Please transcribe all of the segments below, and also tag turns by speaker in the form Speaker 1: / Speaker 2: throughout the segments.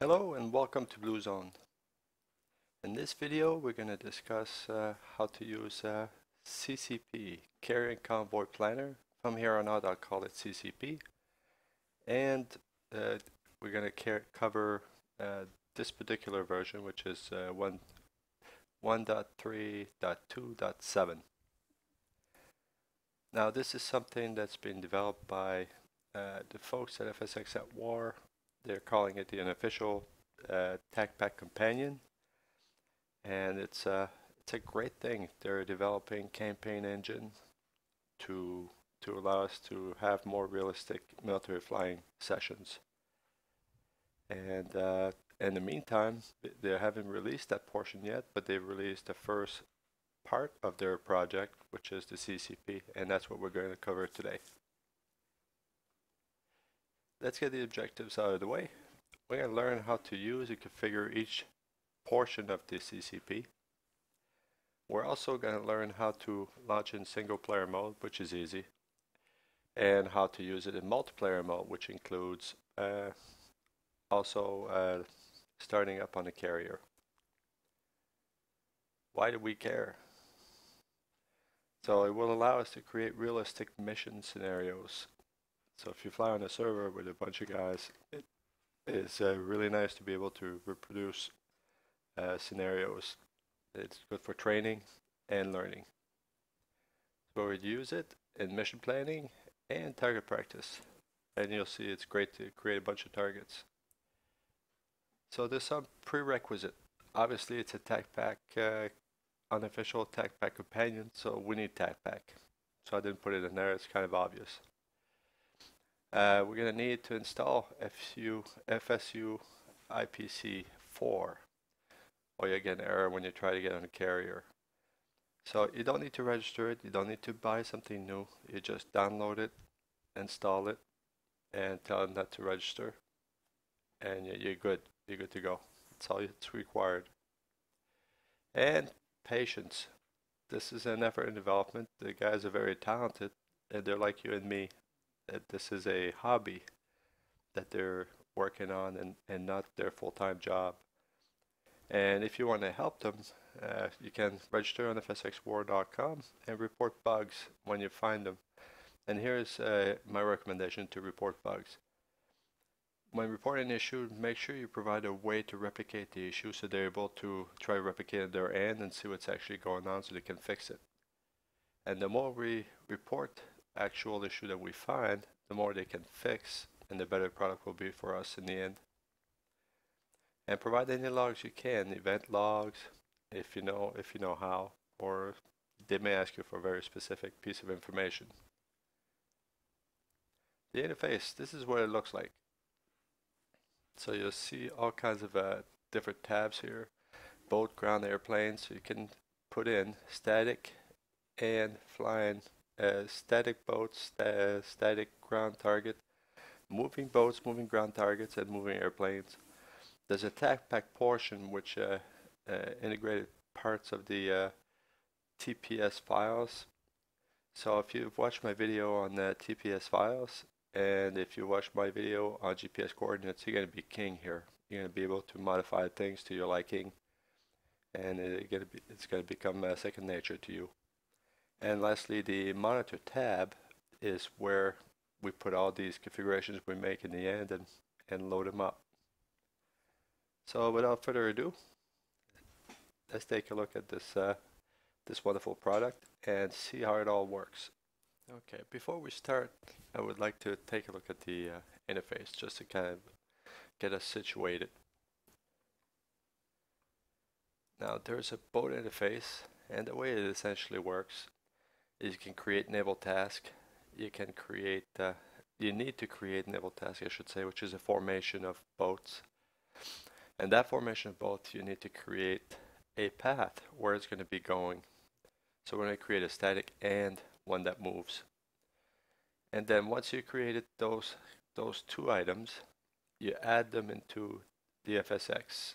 Speaker 1: Hello and welcome to Blue Zone. In this video we're going to discuss uh, how to use uh, CCP, Carrier and Convoy Planner. From here on out I'll call it CCP. And uh, we're going to cover uh, this particular version which is uh, 1.3.2.7. Now this is something that's been developed by uh, the folks at FSX at War they're calling it the unofficial uh, TacPack companion, and it's a it's a great thing. They're developing campaign engine to to allow us to have more realistic military flying sessions. And uh, in the meantime, they haven't released that portion yet, but they've released the first part of their project, which is the CCP, and that's what we're going to cover today let's get the objectives out of the way. We're going to learn how to use and configure each portion of the CCP. We're also going to learn how to launch in single player mode, which is easy, and how to use it in multiplayer mode, which includes uh, also uh, starting up on a carrier. Why do we care? So it will allow us to create realistic mission scenarios so if you fly on a server with a bunch of guys, it is uh, really nice to be able to reproduce uh, scenarios. It's good for training and learning. So we'd use it in mission planning and target practice. And you'll see it's great to create a bunch of targets. So there's some prerequisite. Obviously it's a TacPack, uh, unofficial TacPack companion, so we need TacPack. So I didn't put it in there, it's kind of obvious. Uh, we're going to need to install FSU, FSU IPC 4 or you get an error when you try to get on a carrier. So you don't need to register it, you don't need to buy something new, you just download it, install it, and tell them that to register, and you're good, you're good to go. That's all that's required. And patience. This is an effort in development. The guys are very talented, and they're like you and me that this is a hobby that they're working on and, and not their full-time job. And if you want to help them, uh, you can register on fsxwar.com and report bugs when you find them. And here's uh, my recommendation to report bugs. When reporting an issue, make sure you provide a way to replicate the issue so they're able to try it their end and see what's actually going on so they can fix it. And the more we report actual issue that we find, the more they can fix and the better product will be for us in the end. And provide any logs you can, event logs, if you know if you know how, or they may ask you for a very specific piece of information. The interface, this is what it looks like. So you'll see all kinds of uh, different tabs here, boat, ground, airplanes. So you can put in static and flying uh, static boats, uh, static ground target, moving boats, moving ground targets, and moving airplanes. There's a TacPack portion which uh, uh, integrated parts of the uh, TPS files. So if you've watched my video on the TPS files, and if you watch my video on GPS coordinates, you're going to be king here. You're going to be able to modify things to your liking, and it, it's going to become second nature to you. And lastly, the monitor tab is where we put all these configurations we make in the end and, and load them up. So without further ado, let's take a look at this, uh, this wonderful product and see how it all works. Okay, before we start, I would like to take a look at the uh, interface just to kind of get us situated. Now there's a boat interface and the way it essentially works you can create naval task. You can create, uh, you need to create naval task, I should say, which is a formation of boats. And that formation of boats, you need to create a path where it's going to be going. So we're going to create a static and one that moves. And then once you created those those two items, you add them into the FSX.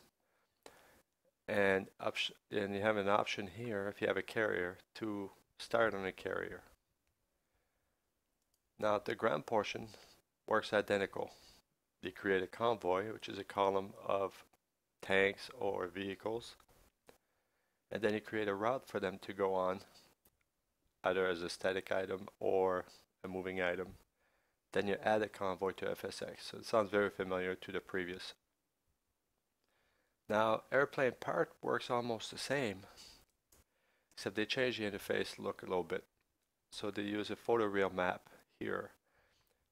Speaker 1: And, and you have an option here, if you have a carrier, to start on a carrier. Now the ground portion works identical. you create a convoy, which is a column of tanks or vehicles, and then you create a route for them to go on, either as a static item or a moving item. Then you add a convoy to FSX. So it sounds very familiar to the previous. Now, airplane part works almost the same, except they change the interface look a little bit. So they use a photoreal map here,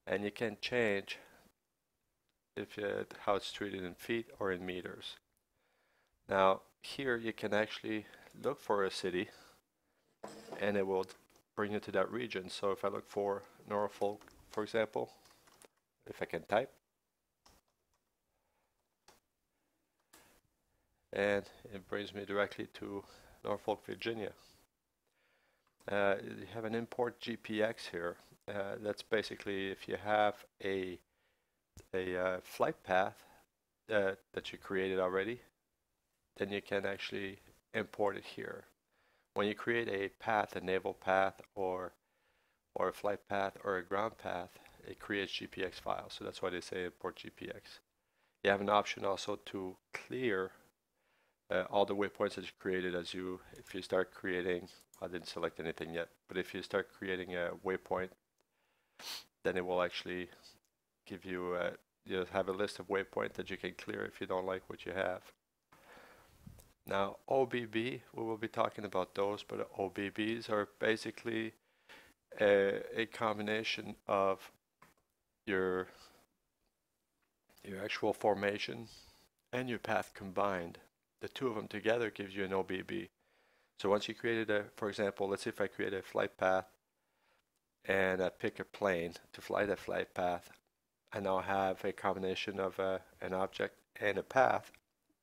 Speaker 1: and you can change if it, how it's treated in feet or in meters. Now, here you can actually look for a city, and it will bring you to that region. So if I look for Norfolk, for example, if I can type, and it brings me directly to Norfolk, Virginia. Uh, you have an import GPX here. Uh, that's basically if you have a a uh, flight path uh, that you created already, then you can actually import it here. When you create a path, a naval path, or or a flight path, or a ground path, it creates GPX files. So that's why they say import GPX. You have an option also to clear uh, all the waypoints that you created as you, if you start creating, I didn't select anything yet, but if you start creating a waypoint, then it will actually give you, a, you have a list of waypoints that you can clear if you don't like what you have. Now OBB, we will be talking about those, but OBBs are basically a, a combination of your your actual formation and your path combined the two of them together gives you an OBB. So once you created a, for example, let's see if I create a flight path and I pick a plane to fly that flight path, I now have a combination of a, uh, an object and a path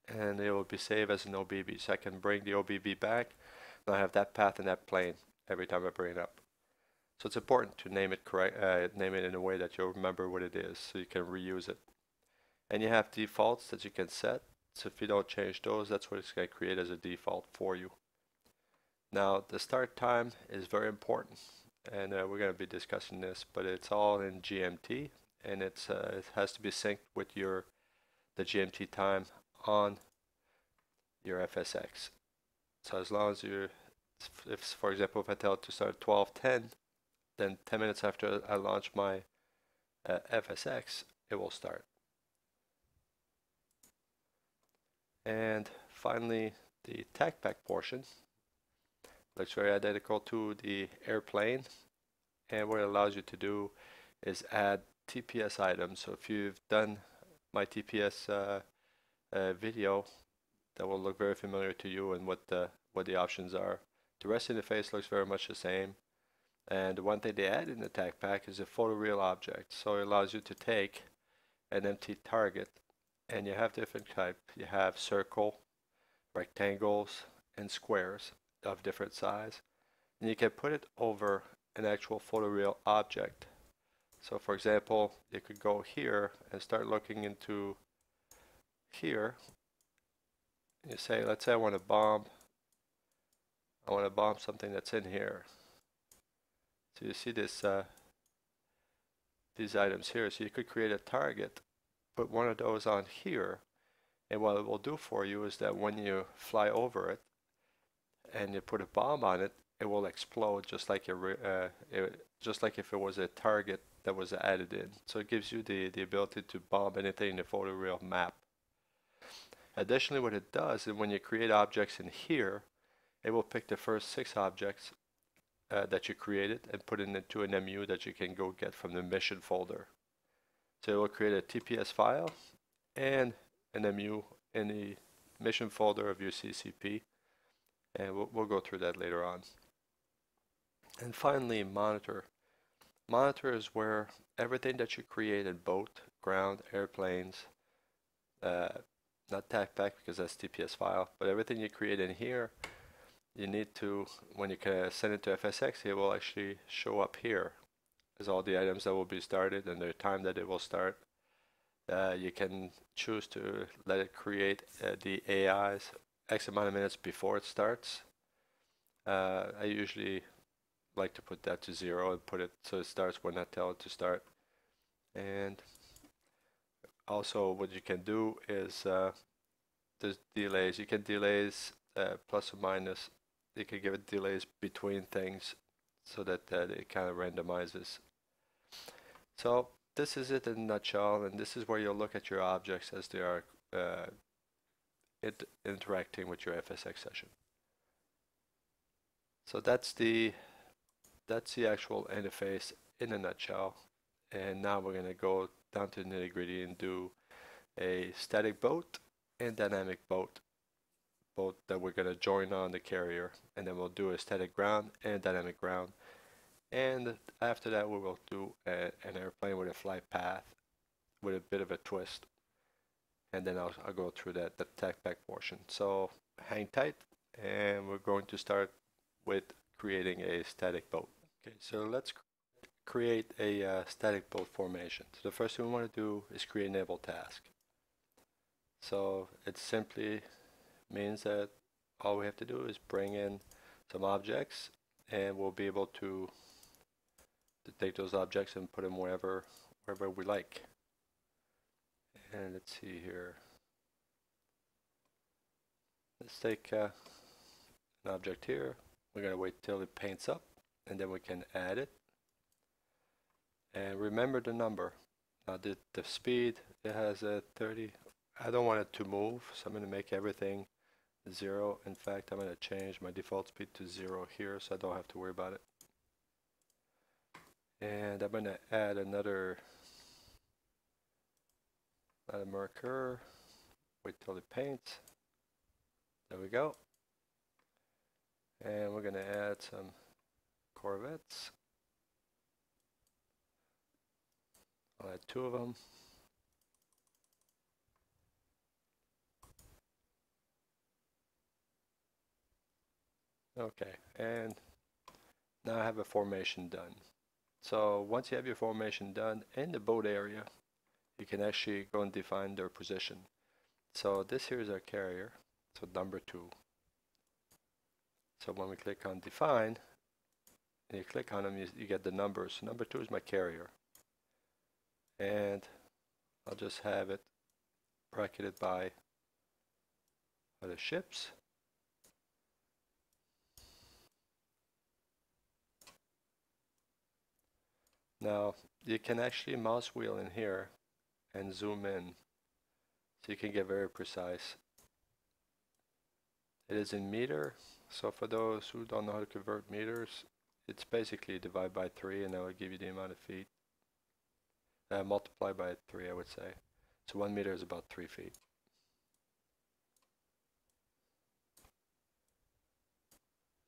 Speaker 1: and it will be saved as an OBB. So I can bring the OBB back and I have that path and that plane every time I bring it up. So it's important to name it correct, uh, name it in a way that you'll remember what it is so you can reuse it. And you have defaults that you can set so if you don't change those, that's what it's going to create as a default for you. Now, the start time is very important, and uh, we're going to be discussing this, but it's all in GMT, and it's uh, it has to be synced with your the GMT time on your FSX. So as long as you're, if for example, if I tell it to start at 12:10, then 10 minutes after I launch my uh, FSX, it will start. And finally, the TacPack portion looks very identical to the airplane. And what it allows you to do is add TPS items. So if you've done my TPS uh, uh, video, that will look very familiar to you and what the what the options are. The rest of the face looks very much the same. And the one thing they add in the TacPack is a photoreal object. So it allows you to take an empty target and you have different type. You have circle, rectangles, and squares of different size. And you can put it over an actual photoreal object. So for example, you could go here and start looking into here. You say, let's say I want to bomb, I want to bomb something that's in here. So you see this, uh, these items here. So you could create a target put one of those on here and what it will do for you is that when you fly over it and you put a bomb on it it will explode just like a uh, just like if it was a target that was added in. So it gives you the the ability to bomb anything in the photoreal map. Additionally what it does is when you create objects in here it will pick the first six objects uh, that you created and put it into an MU that you can go get from the mission folder so it will create a TPS file and an MU in the mission folder of your CCP. And we'll, we'll go through that later on. And finally, monitor. Monitor is where everything that you create in boat, ground, airplanes, uh, not TacPack because that's TPS file, but everything you create in here, you need to, when you can send it to FSX, it will actually show up here is all the items that will be started and the time that it will start. Uh, you can choose to let it create uh, the AIs X amount of minutes before it starts. Uh, I usually like to put that to zero and put it so it starts when I tell it to start. And also what you can do is uh, there's delays. You can delays uh, plus or minus. You can give it delays between things so that uh, it kind of randomizes. So this is it in a nutshell, and this is where you'll look at your objects as they are uh, it interacting with your FSX session. So that's the that's the actual interface in a nutshell. And now we're going to go down to the nitty gritty and do a static boat and dynamic boat boat that we're going to join on the carrier and then we'll do a static ground and dynamic ground and after that we will do a, an airplane with a flight path with a bit of a twist and then I'll, I'll go through that the TacPack portion so hang tight and we're going to start with creating a static boat okay so let's create a uh, static boat formation. So the first thing we want to do is create a naval task. So it simply means that all we have to do is bring in some objects and we'll be able to, to take those objects and put them wherever wherever we like. And let's see here. Let's take uh, an object here. We're going to wait till it paints up and then we can add it and remember the number now the, the speed it has a 30 I don't want it to move so I'm going to make everything zero in fact I'm going to change my default speed to zero here so I don't have to worry about it and I'm going to add another another marker wait till it paints there we go and we're going to add some Corvettes I'll add two of them. Okay, and now I have a formation done. So once you have your formation done in the boat area, you can actually go and define their position. So this here is our carrier, so number two. So when we click on define, and you click on them, you, you get the numbers. So number two is my carrier and I'll just have it bracketed by other ships. Now you can actually mouse wheel in here and zoom in so you can get very precise. It is in meter so for those who don't know how to convert meters it's basically divide by 3 and that will give you the amount of feet uh, multiply by 3 I would say. So 1 meter is about 3 feet.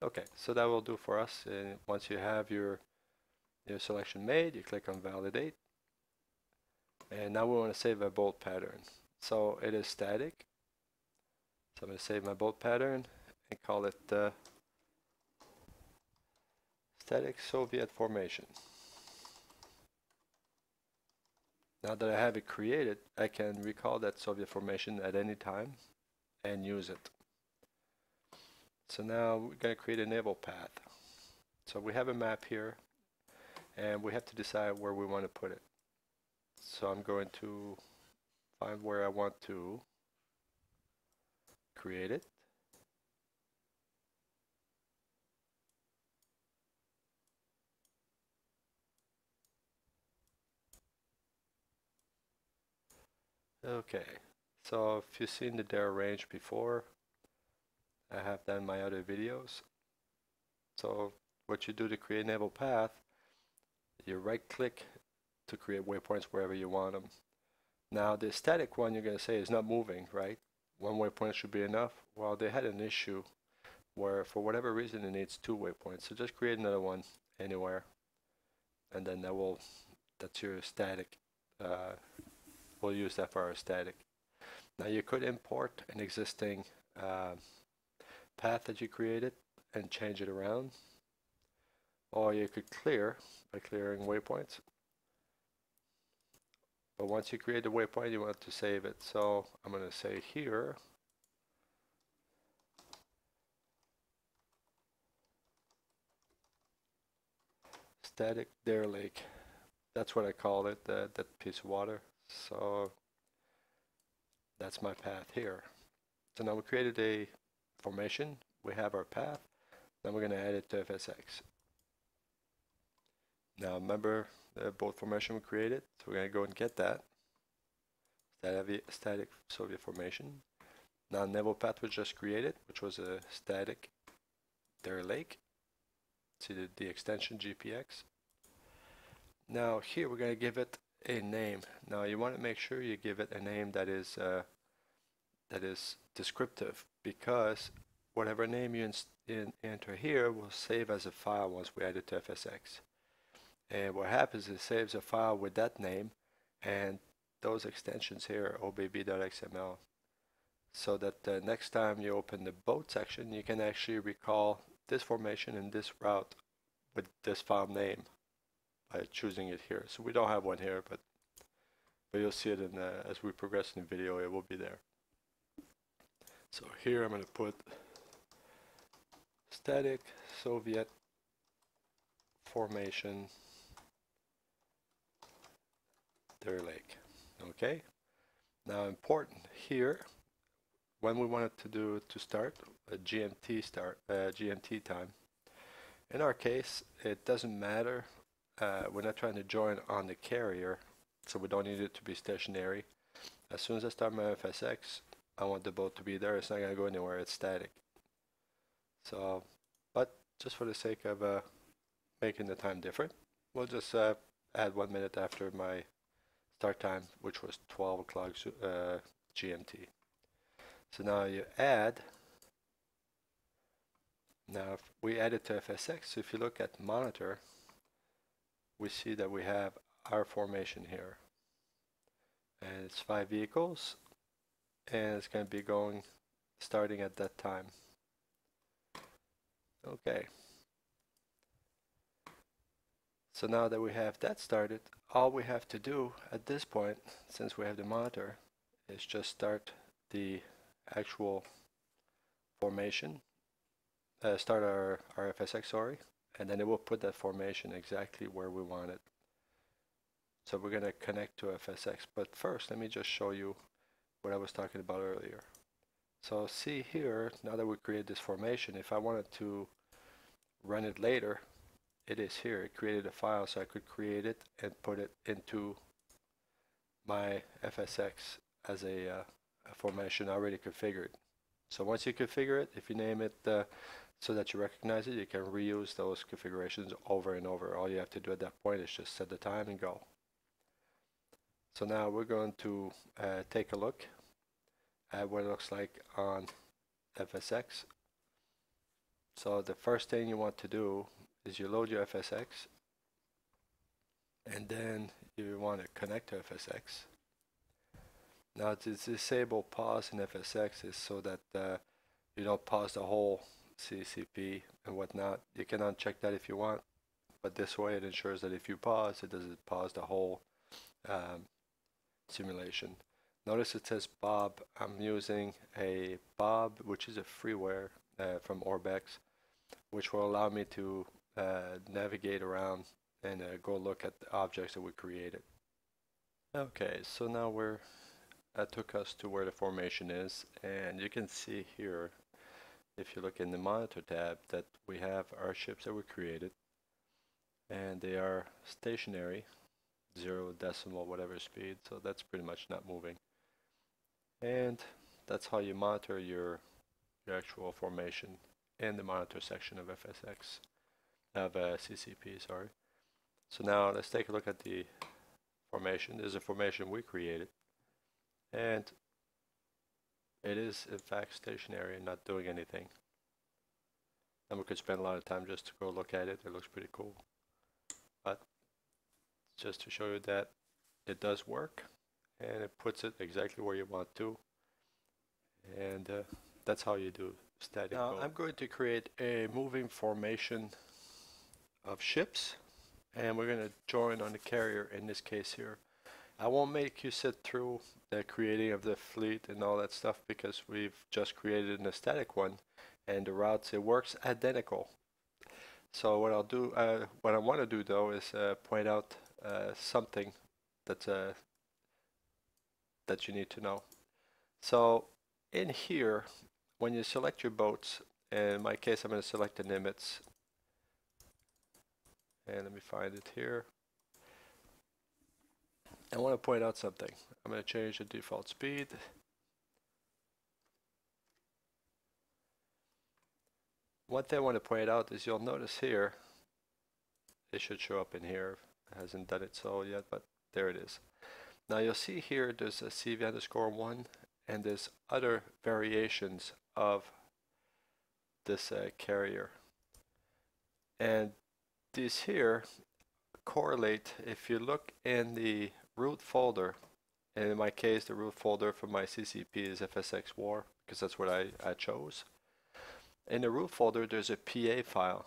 Speaker 1: Okay, so that will do for us. And once you have your, your selection made, you click on validate. And now we want to save a bolt pattern. So it is static. So I'm going to save my bolt pattern and call it uh, static Soviet formation. Now that I have it created, I can recall that Soviet formation at any time and use it. So now we're going to create a naval path. So we have a map here and we have to decide where we want to put it. So I'm going to find where I want to create it. Okay, so if you've seen the dare range before, I have done my other videos. So what you do to create naval path, you right click to create waypoints wherever you want them. Now the static one you're going to say is not moving, right? One waypoint should be enough. Well, they had an issue where for whatever reason it needs two waypoints. So just create another one anywhere. And then that will, that's your static uh, we'll use that for our static. Now you could import an existing uh, path that you created and change it around. Or you could clear by clearing waypoints. But once you create a waypoint, you want to save it. So I'm going to say here, static dare lake. That's what I call it, that, that piece of water. So That's my path here. So now we created a formation. We have our path. Then we're going to add it to FSX. Now remember the boat formation we created. So we're going to go and get that. Static, Soviet formation. Now naval path was just created, which was a static Dairy Lake. See the, the extension GPX. Now here we're going to give it a name. Now you want to make sure you give it a name that is uh, that is descriptive because whatever name you in, enter here will save as a file once we add it to FSX. And what happens is it saves a file with that name and those extensions here obb.xml so that the next time you open the boat section you can actually recall this formation and this route with this file name by choosing it here. So we don't have one here, but but you'll see it in the, as we progress in the video, it will be there. So here I'm going to put static Soviet formation Dairy Lake. Okay. Now important here, when we wanted to do to start a GMT start uh, GMT time. In our case, it doesn't matter. Uh, we're not trying to join on the carrier, so we don't need it to be stationary. As soon as I start my FSX, I want the boat to be there. It's not going to go anywhere. It's static. So, but just for the sake of uh, making the time different, we'll just uh, add one minute after my start time, which was 12 o'clock uh, GMT. So now you add. Now we add it to FSX, so if you look at monitor, we see that we have our formation here. And it's five vehicles, and it's going to be going starting at that time. Okay. So now that we have that started, all we have to do at this point, since we have the monitor, is just start the actual formation, uh, start our, our FSX, sorry, and then it will put that formation exactly where we want it. So we're going to connect to FSX, but first let me just show you what I was talking about earlier. So see here, now that we created this formation, if I wanted to run it later, it is here. It created a file so I could create it and put it into my FSX as a, uh, a formation already configured. So once you configure it, if you name it uh, so that you recognize it, you can reuse those configurations over and over. All you have to do at that point is just set the time and go. So now we're going to uh, take a look at what it looks like on FSX. So the first thing you want to do is you load your FSX and then you want to connect to FSX. Now to disable pause in FSX is so that uh, you don't pause the whole CCP and whatnot. You can uncheck that if you want, but this way it ensures that if you pause, it doesn't pause the whole um, simulation. Notice it says Bob. I'm using a Bob, which is a freeware uh, from Orbex, which will allow me to uh, navigate around and uh, go look at the objects that we created. Okay, so now we're that took us to where the formation is and you can see here if you look in the monitor tab that we have our ships that we created and they are stationary zero decimal whatever speed so that's pretty much not moving and that's how you monitor your your actual formation in the monitor section of FSX of uh, CCP sorry. So now let's take a look at the formation. This is a formation we created. And it is in fact stationary and not doing anything. And we could spend a lot of time just to go look at it. It looks pretty cool. But just to show you that it does work and it puts it exactly where you want to. And uh, that's how you do static now I'm going to create a moving formation of ships and we're going to join on the carrier in this case here I won't make you sit through the creating of the fleet and all that stuff because we've just created a static one and the routes it works identical so what I'll do uh, what I want to do though is uh, point out uh, something that's uh, that you need to know. So in here, when you select your boats, in my case I'm going to select the Nimitz. And let me find it here. I want to point out something. I'm going to change the default speed. One thing I want to point out is you'll notice here, it should show up in here. It hasn't done it so yet, but there it is. Now you'll see here there's a CV underscore 1 and there's other variations of this uh, carrier. And these here correlate if you look in the root folder, and in my case the root folder for my CCP is FSX War because that's what I, I chose. In the root folder there's a PA file.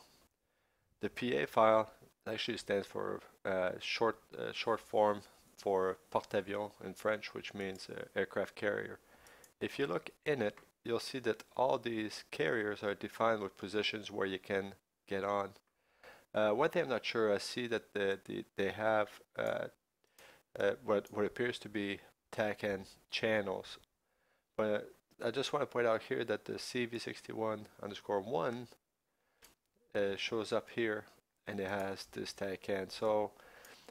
Speaker 1: The PA file actually stands for uh, short uh, short form for porte-avions in French, which means uh, aircraft carrier. If you look in it, you'll see that all these carriers are defined with positions where you can get on. Uh, one thing I'm not sure, I see that the, the, they have uh, uh, what, what appears to be TACAN channels. But I just want to point out here that the CV61 underscore 1 uh, shows up here and it has this TACAN. So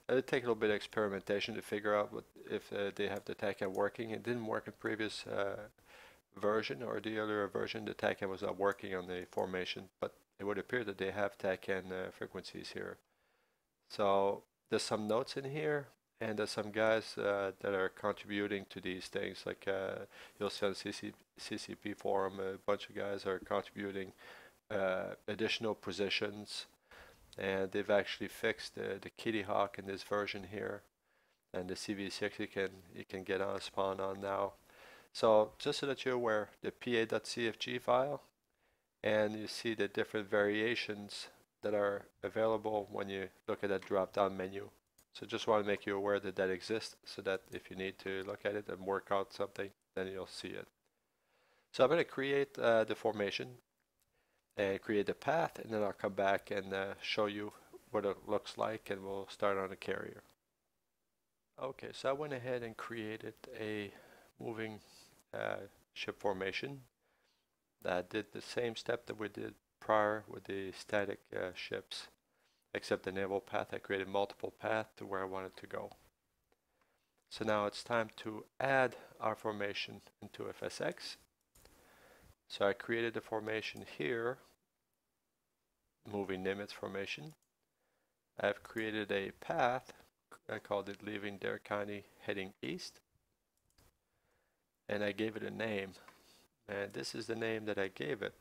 Speaker 1: it'll take a little bit of experimentation to figure out what if uh, they have the TACAN working. It didn't work in previous uh, version or the earlier version. The TACAN was not working on the formation, but it would appear that they have TACAN uh, frequencies here. So there's some notes in here, and there's some guys uh, that are contributing to these things. Like uh, you'll see on CC CCP forum, a bunch of guys are contributing uh, additional positions and they've actually fixed the, the Kitty Hawk in this version here and the CV6 you can you can get on spawn on now so just so that you're aware the pa.cfg file and you see the different variations that are available when you look at that drop down menu. So just want to make you aware that that exists so that if you need to look at it and work out something then you'll see it. So I'm going to create uh, the formation and create a path and then I'll come back and uh, show you what it looks like and we'll start on a carrier. Okay, so I went ahead and created a moving uh, ship formation that did the same step that we did prior with the static uh, ships except the naval path I created multiple paths to where I wanted to go. So now it's time to add our formation into FSX so I created the formation here, moving Nimitz formation. I've created a path, I called it leaving Dare County heading east. And I gave it a name. And this is the name that I gave it.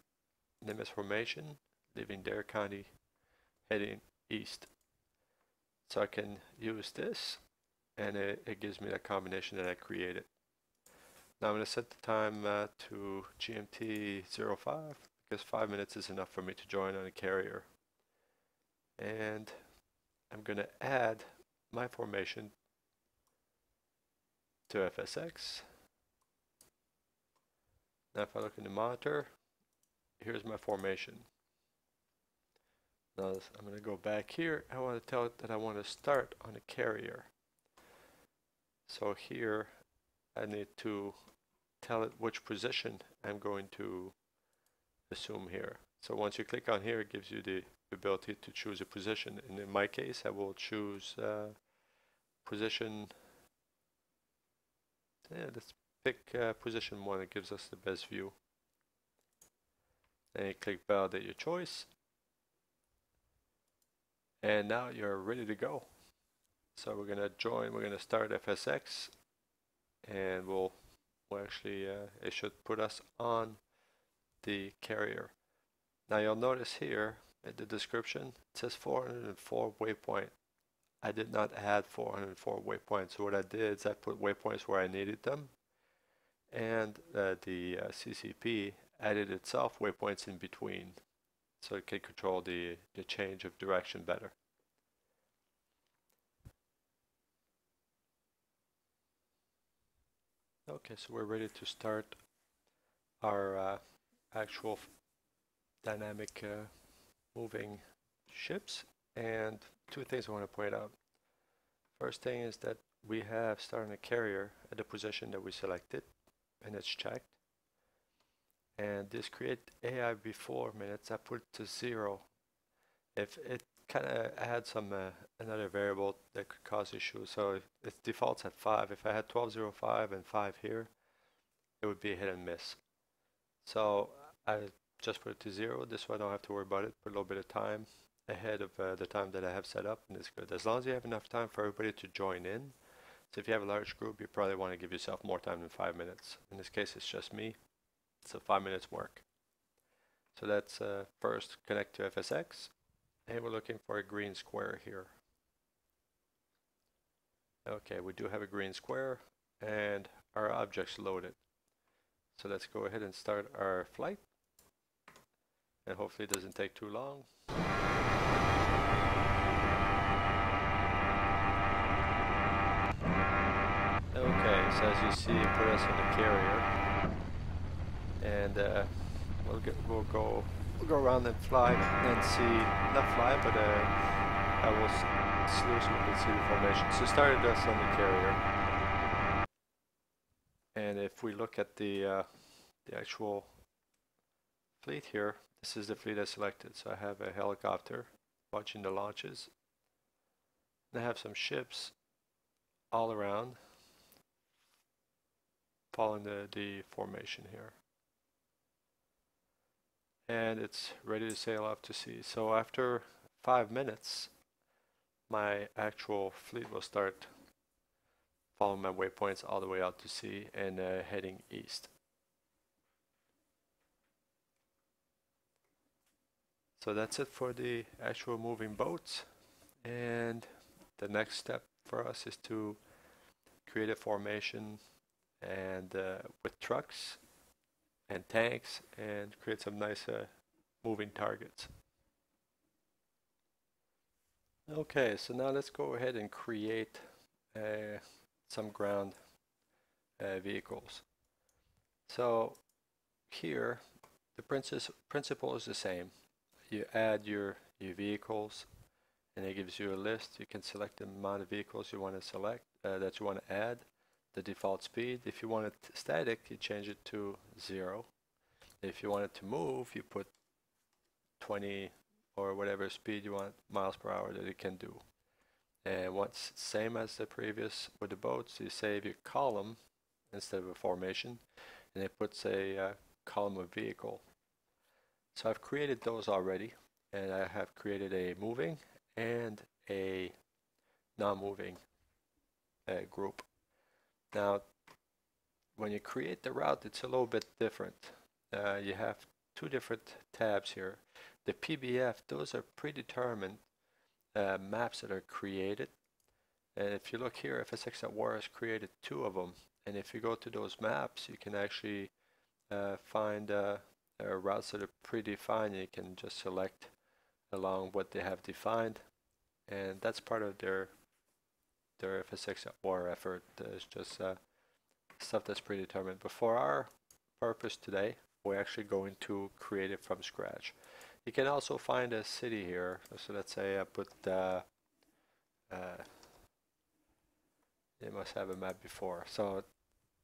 Speaker 1: Nimitz formation, leaving Dare County heading east. So I can use this and it, it gives me the combination that I created. Now I'm going to set the time uh, to GMT 05 because five minutes is enough for me to join on a carrier. And I'm going to add my formation to FSX. Now if I look in the monitor, here's my formation. Now I'm going to go back here. I want to tell it that I want to start on a carrier. So here I need to tell it which position I'm going to assume here. So once you click on here, it gives you the ability to choose a position. And in my case, I will choose uh, position, yeah, let's pick uh, position one. It gives us the best view. Then you click validate your choice. And now you're ready to go. So we're going to join, we're going to start FSX and we'll well actually uh, it should put us on the carrier. Now you'll notice here in the description it says 404 waypoint. I did not add 404 waypoints. So what I did is I put waypoints where I needed them and uh, the uh, CCP added itself waypoints in between so it can control the, the change of direction better. Okay, so we're ready to start our uh, actual dynamic uh, moving ships. And two things I want to point out. First thing is that we have started a carrier at the position that we selected. And it's checked. And this create AI before minutes, I put to zero. If it kind of had some uh, another variable that could cause issues, so it, it defaults at five. If I had 1205 and five here, it would be a hit and miss. So I just put it to zero. This way I don't have to worry about it. Put a little bit of time ahead of uh, the time that I have set up and it's good. As long as you have enough time for everybody to join in. So if you have a large group, you probably want to give yourself more time than five minutes. In this case, it's just me. So five minutes work. So that's uh, first connect to FSX. And we're looking for a green square here. Okay, we do have a green square and our object's loaded. So let's go ahead and start our flight. And hopefully it doesn't take too long. As you see, put us in the carrier. And uh, we'll, get, we'll go we'll go around and fly and see, not fly, but uh, I will slew so can see the formation. So started us on the carrier. And if we look at the, uh, the actual fleet here, this is the fleet I selected. So I have a helicopter watching the launches. I have some ships all around following the, the formation here. And it's ready to sail off to sea. So after five minutes, my actual fleet will start following my waypoints all the way out to sea and uh, heading east. So that's it for the actual moving boats. And the next step for us is to create a formation and uh, with trucks and tanks and create some nice uh, moving targets. Okay, so now let's go ahead and create a some ground uh, vehicles. So here, the principle is the same. You add your, your vehicles and it gives you a list. You can select the amount of vehicles you want to select, uh, that you want to add, the default speed. If you want it static, you change it to zero. If you want it to move, you put 20 or whatever speed you want miles per hour that it can do. And once same as the previous with the boats, you save your column instead of a formation, and it puts a uh, column of vehicle. So I've created those already, and I have created a moving and a non-moving uh, group. Now, when you create the route, it's a little bit different. Uh, you have two different tabs here. The PBF, those are predetermined uh, maps that are created. And if you look here, FSX at War has created two of them. And if you go to those maps, you can actually uh, find uh, routes that are predefined. You can just select along what they have defined. And that's part of their FSX at War effort. There's just uh, stuff that's predetermined. But for our purpose today, we're actually going to create it from scratch. You can also find a city here. So let's say I put, uh, uh, it must have a map before. So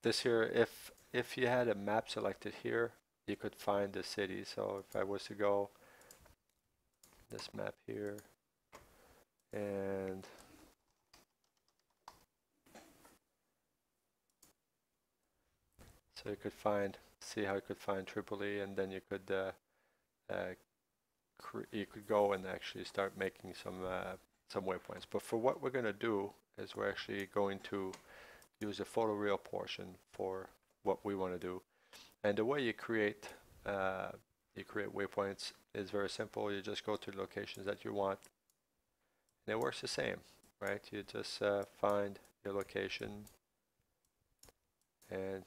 Speaker 1: this here, if if you had a map selected here, you could find the city. So if I was to go this map here and so you could find see how you could find Tripoli and then you could uh, uh, you could go and actually start making some uh, some waypoints. But for what we're going to do is we're actually going to use a photoreal portion for what we want to do. And the way you create uh, you create waypoints is very simple. You just go to the locations that you want, and it works the same, right? You just uh, find your location, and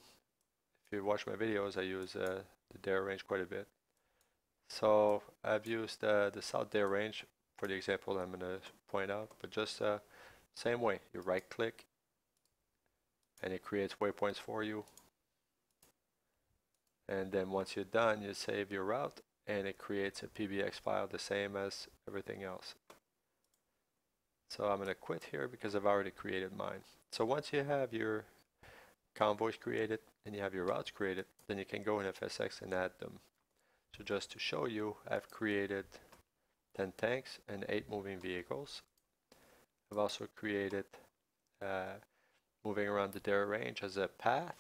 Speaker 1: if you watch my videos, I use uh, the dare range quite a bit. So I've used uh, the South Dare range for the example I'm going to point out, but just uh, same way. You right click and it creates waypoints for you. And then once you're done, you save your route and it creates a PBX file the same as everything else. So I'm going to quit here because I've already created mine. So once you have your convoys created and you have your routes created, then you can go in FSX and add them. So just to show you, I've created 10 tanks and 8 moving vehicles. I've also created uh, moving around the dare range as a path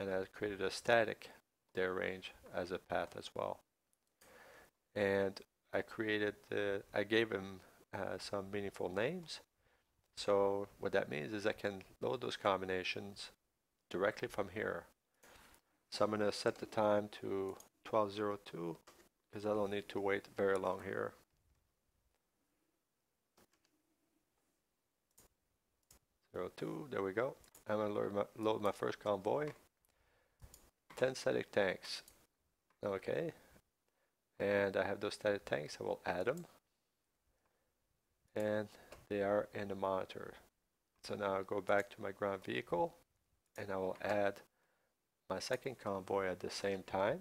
Speaker 1: and I've created a static dare range as a path as well. And I created, the, I gave them uh, some meaningful names. So what that means is I can load those combinations directly from here. So I'm going to set the time to 1202 because I don't need to wait very long here. Zero two, there we go. I'm going to load my, load my first convoy. 10 static tanks. Okay. And I have those static tanks, I will add them. And they are in the monitor. So now I'll go back to my ground vehicle and I will add my second convoy at the same time.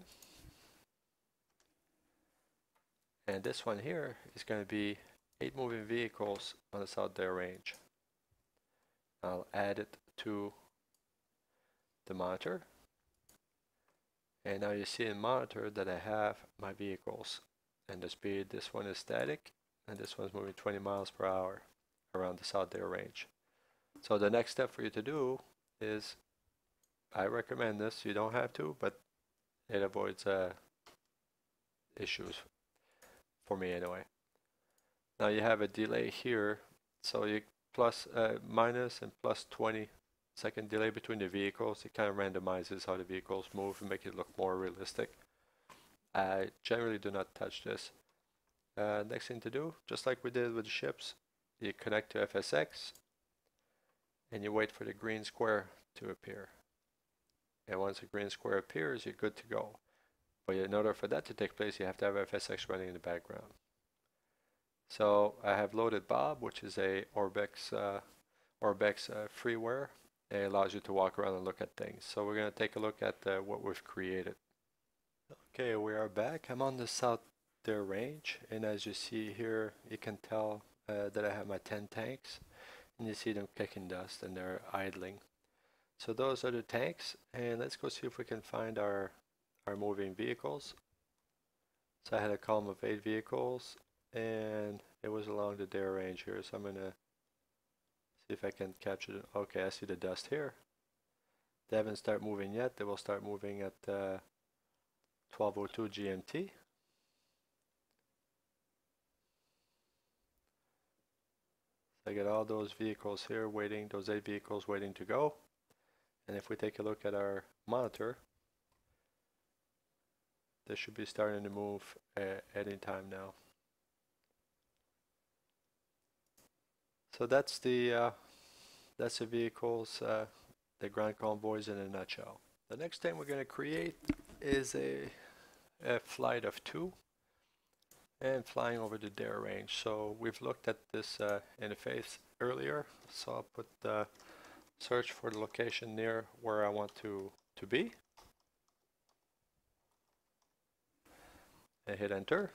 Speaker 1: And this one here is going to be eight moving vehicles on the South Dare range. I'll add it to the monitor. And now you see in monitor that I have my vehicles and the speed. This one is static and this one's moving 20 miles per hour around the South Dare range. So the next step for you to do is, I recommend this, you don't have to, but it avoids uh, issues for me anyway. Now you have a delay here, so you plus, uh, minus and plus 20 second delay between the vehicles. It kind of randomizes how the vehicles move and make it look more realistic. I generally do not touch this. Uh, next thing to do, just like we did with the ships, you connect to FSX and you wait for the green square to appear. And once a green square appears, you're good to go. But in order for that to take place, you have to have FSX running in the background. So I have loaded Bob, which is a Orbx, uh, Orbx uh, freeware. It allows you to walk around and look at things. So we're going to take a look at uh, what we've created. Okay, we are back. I'm on the South Dare range, and as you see here, you can tell uh, that I have my 10 tanks, and you see them kicking dust and they're idling. So those are the tanks, and let's go see if we can find our, our moving vehicles. So I had a column of eight vehicles, and it was along the dare range here, so I'm going to see if I can capture it. Okay, I see the dust here. They haven't started moving yet. They will start moving at uh, 12.02 GMT. I get all those vehicles here waiting, those eight vehicles waiting to go. And if we take a look at our monitor, this should be starting to move any time now. So that's the uh, that's the vehicles, uh, the ground convoys in a nutshell. The next thing we're going to create is a, a flight of two and flying over the dare range. So we've looked at this uh, interface earlier. So I'll put search for the location near where I want to, to be. And hit enter.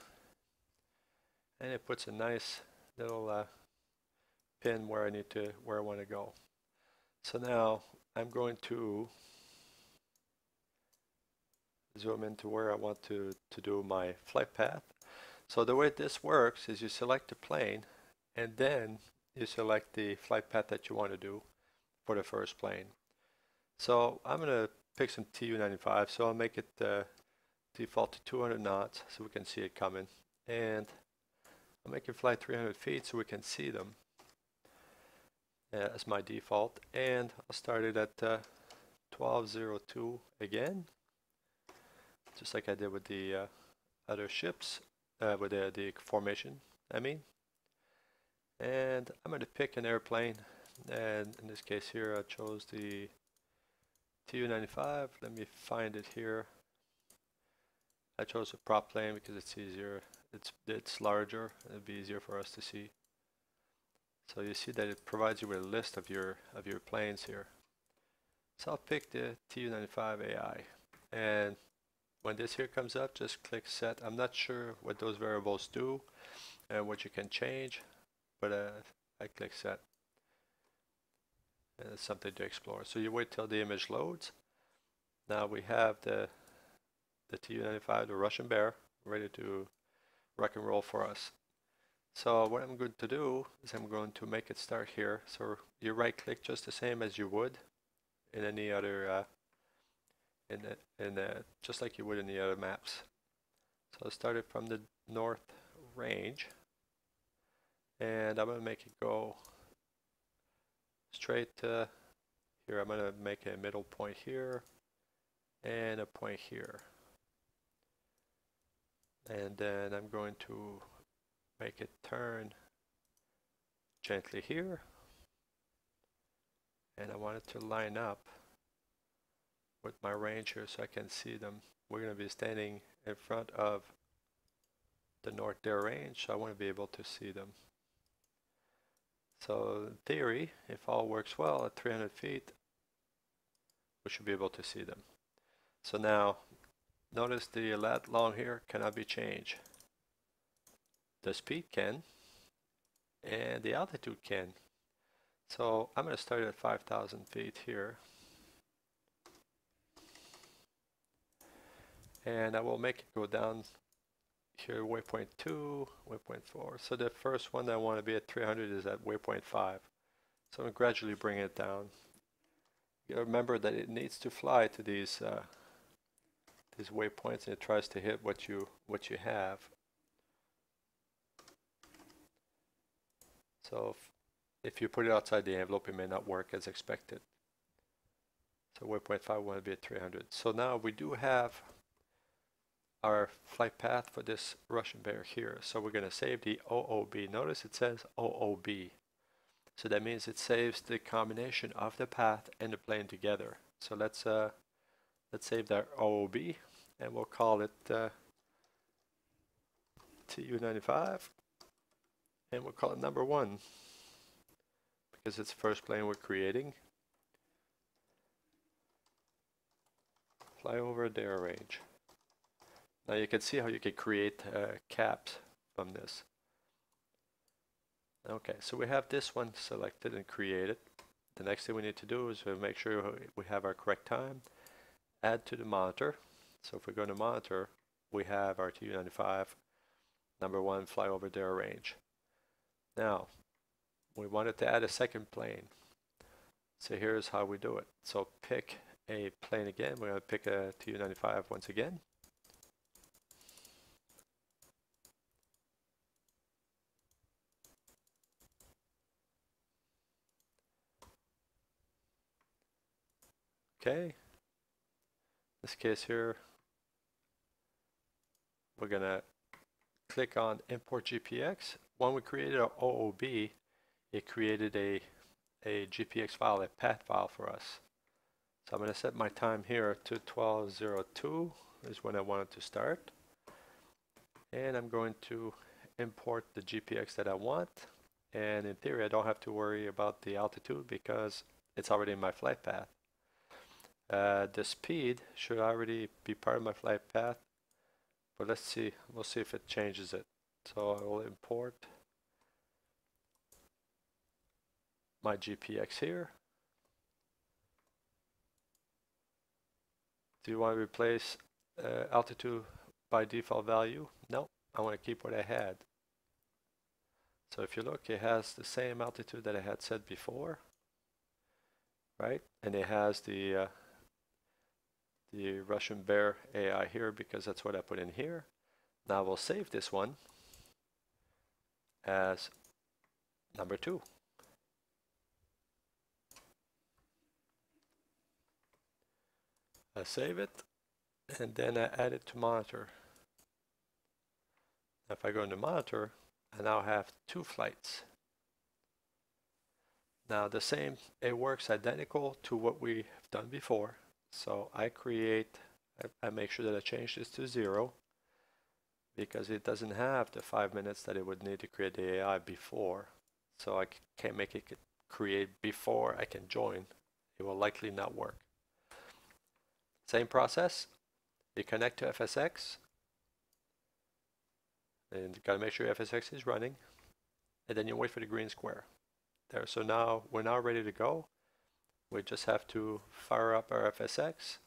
Speaker 1: And it puts a nice little uh, pin where I need to, where I want to go. So now I'm going to zoom into where I want to, to do my flight path. So the way this works is you select the plane and then you select the flight path that you want to do for the first plane. So I'm going to pick some TU-95 so I'll make it uh, default to 200 knots so we can see it coming and I'll make it fly 300 feet so we can see them uh, as my default and I'll start it at uh, 1202 again just like I did with the uh, other ships uh, with the, the formation, I mean. And I'm going to pick an airplane, and in this case here I chose the Tu-95. Let me find it here. I chose a prop plane because it's easier. It's it's larger. it'd be easier for us to see. So you see that it provides you with a list of your of your planes here. So I'll pick the Tu-95 AI, and when this here comes up, just click set. I'm not sure what those variables do and what you can change, but uh, I click set. And it's something to explore. So you wait till the image loads. Now we have the the Tu-95, the Russian Bear, ready to rock and roll for us. So what I'm going to do is I'm going to make it start here. So you right click just the same as you would in any other, uh, in, the, in the, just like you would in the other maps. So I started from the north range and I'm going to make it go straight to here. I'm going to make a middle point here and a point here. And then I'm going to make it turn gently here. And I want it to line up with my range here so I can see them. We're going to be standing in front of the North Dare range, so I want to be able to see them. So in theory, if all works well at 300 feet, we should be able to see them. So now, notice the lat long here cannot be changed. The speed can, and the altitude can. So I'm going to start at 5,000 feet here. And I will make it go down here waypoint 2, waypoint 4. So the first one that I want to be at 300 is at waypoint 5. So I'm gradually bringing it down. You remember that it needs to fly to these uh, these waypoints and it tries to hit what you what you have. So if, if you put it outside the envelope, it may not work as expected. So waypoint 5 want to be at 300. So now we do have our flight path for this Russian bear here. So we're going to save the OOB. Notice it says OOB. So that means it saves the combination of the path and the plane together. So let's uh, let's save that OOB and we'll call it uh, TU95 and we'll call it number one because it's the first plane we're creating. Fly over Dare range. Now you can see how you can create uh, caps from this. Okay, so we have this one selected and created. The next thing we need to do is make sure we have our correct time. Add to the monitor. So if we go to monitor, we have our Tu-95 number one fly over Dare range. Now, we wanted to add a second plane. So here's how we do it. So pick a plane again. We're going to pick a Tu-95 once again. Okay. This case here, we're gonna click on import GPX. When we created our OOB, it created a, a GPX file, a path file for us. So I'm gonna set my time here to 1202 is when I wanted to start. And I'm going to import the GPX that I want. And in theory, I don't have to worry about the altitude because it's already in my flight path. Uh, the speed should already be part of my flight path, but let's see, we'll see if it changes it. So I will import my GPX here. Do you want to replace uh, altitude by default value? No, I want to keep what I had. So if you look, it has the same altitude that I had set before, right? And it has the uh, the Russian Bear AI here because that's what I put in here. Now we'll save this one as number two. I save it and then I add it to monitor. If I go into monitor, I now have two flights. Now the same, it works identical to what we have done before. So I create, I, make sure that I change this to zero because it doesn't have the five minutes that it would need to create the AI before. So I can't make it create before I can join. It will likely not work. Same process. You connect to FSX. And you gotta make sure FSX is running. And then you wait for the green square. There. So now we're now ready to go. We just have to fire up our FSX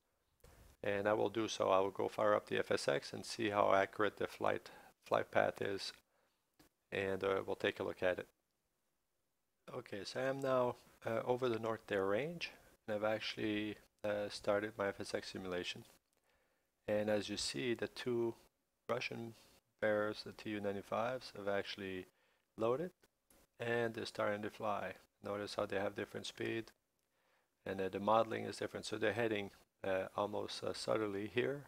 Speaker 1: and I will do so. I will go fire up the FSX and see how accurate the flight flight path is and uh, we'll take a look at it. Okay, so I am now uh, over the North Dare range and I've actually uh, started my FSX simulation. And as you see, the two Russian Bears, the Tu-95s, have actually loaded and they're starting to fly. Notice how they have different speed and uh, the modeling is different. So they're heading uh, almost uh, subtly here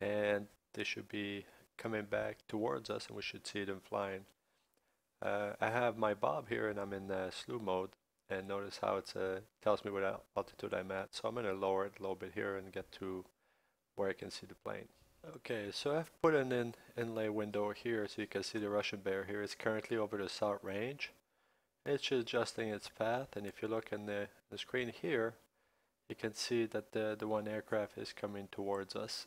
Speaker 1: and they should be coming back towards us and we should see them flying. I have my bob here and I'm in slew mode and notice how it tells me what altitude I'm at. So I'm going to lower it a little bit here and get to where I can see the plane. Okay, so I've put an in inlay window here so you can see the Russian bear here. It's currently over the south range. It's adjusting its path and if you look in the, the screen here, you can see that the, the one aircraft is coming towards us.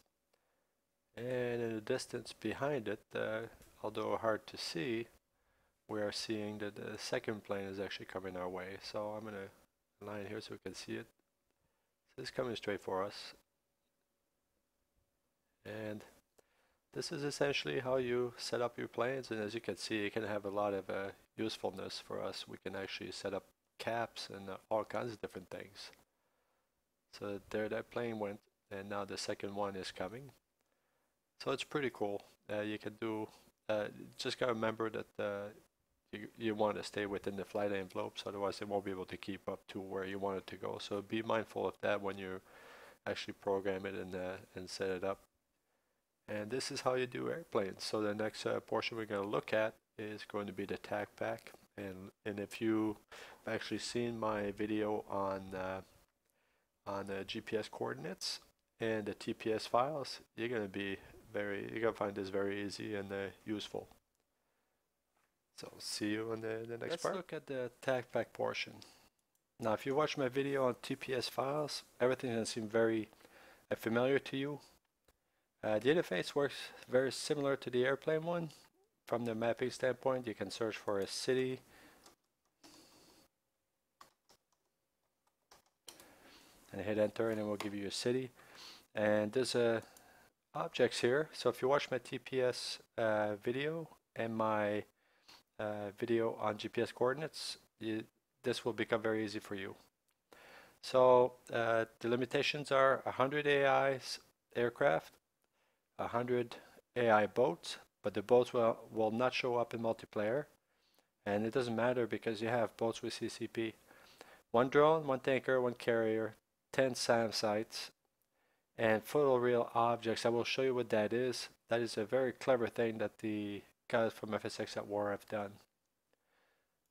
Speaker 1: And in the distance behind it, uh, although hard to see, we are seeing that the second plane is actually coming our way. So I'm going to line here so we can see it. So it's coming straight for us. And this is essentially how you set up your planes. And as you can see, it can have a lot of uh, usefulness for us. We can actually set up caps and uh, all kinds of different things. So there that plane went and now the second one is coming. So it's pretty cool. Uh, you can do, uh, just gotta remember that uh, you, you want to stay within the flight envelopes, otherwise it won't be able to keep up to where you want it to go. So be mindful of that when you actually program it and, uh, and set it up. And this is how you do airplanes. So the next uh, portion we're going to look at is going to be the TacPack. And, and if you've actually seen my video on uh, on the GPS coordinates and the TPS files, you're going to be very, you're to find this very easy and uh, useful. So see you in the, the next Let's part. Let's look at the TacPack portion. Now, if you watch my video on TPS files, everything has seem very uh, familiar to you. Uh, the interface works very similar to the airplane one. From the mapping standpoint, you can search for a city, and hit enter and it will give you a city. And there's a objects here. So if you watch my TPS uh, video and my uh, video on GPS coordinates you, this will become very easy for you. So uh, the limitations are 100 AI aircraft 100 AI boats but the boats will, will not show up in multiplayer and it doesn't matter because you have boats with CCP one drone, one tanker, one carrier, 10 SAM sites and photoreal objects. I will show you what that is. That is a very clever thing that the guys from FSX at War have done.